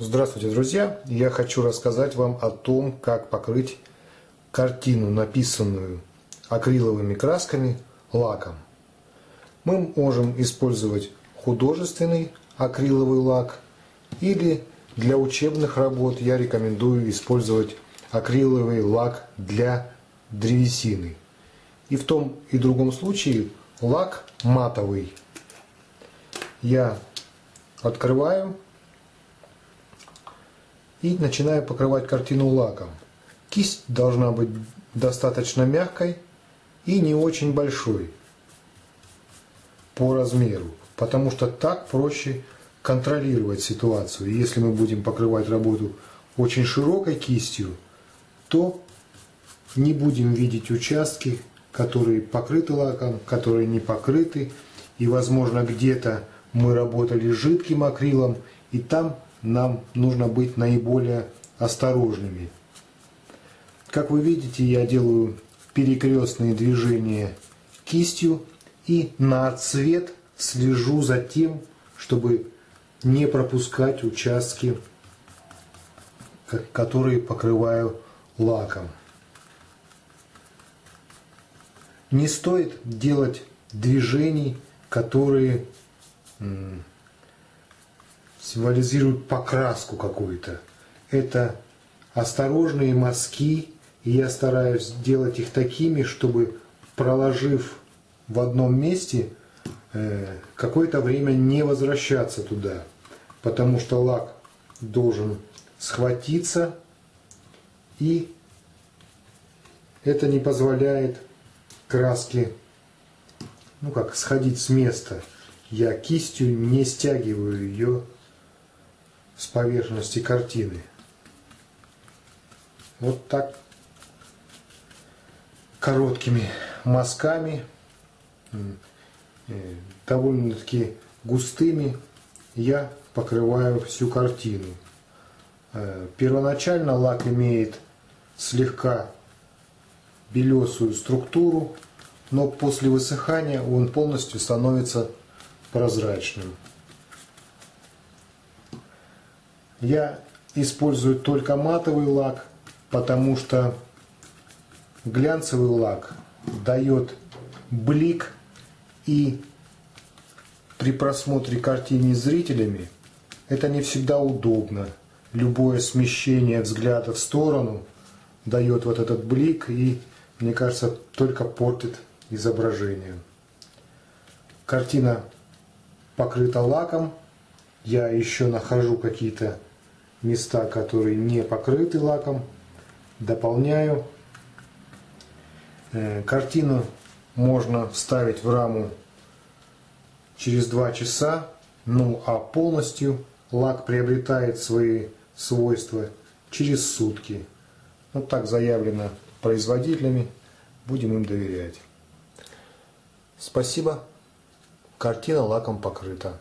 Здравствуйте, друзья! Я хочу рассказать вам о том, как покрыть картину, написанную акриловыми красками, лаком. Мы можем использовать художественный акриловый лак или для учебных работ я рекомендую использовать акриловый лак для древесины. И в том и другом случае лак матовый. Я открываю и начинаю покрывать картину лаком. Кисть должна быть достаточно мягкой и не очень большой по размеру, потому что так проще контролировать ситуацию. Если мы будем покрывать работу очень широкой кистью, то не будем видеть участки, которые покрыты лаком, которые не покрыты. И, возможно, где-то мы работали жидким акрилом, и там нам нужно быть наиболее осторожными. Как вы видите, я делаю перекрестные движения кистью и на цвет слежу за тем, чтобы не пропускать участки, которые покрываю лаком. Не стоит делать движений, которые символизируют покраску какую-то. Это осторожные мазки, и я стараюсь делать их такими, чтобы проложив в одном месте, э, какое-то время не возвращаться туда, потому что лак должен схватиться, и это не позволяет краске ну как, сходить с места. Я кистью не стягиваю ее с поверхности картины. Вот так короткими мазками, э, довольно-таки густыми, я покрываю всю картину. Э, первоначально лак имеет слегка белесую структуру, но после высыхания он полностью становится прозрачным. Я использую только матовый лак, потому что глянцевый лак дает блик и при просмотре картины зрителями это не всегда удобно. Любое смещение взгляда в сторону дает вот этот блик и, мне кажется, только портит изображение. Картина покрыта лаком. Я еще нахожу какие-то места, которые не покрыты лаком, дополняю. Э, картину можно вставить в раму через 2 часа, ну а полностью лак приобретает свои свойства через сутки. Вот так заявлено производителями, будем им доверять. Спасибо, картина лаком покрыта.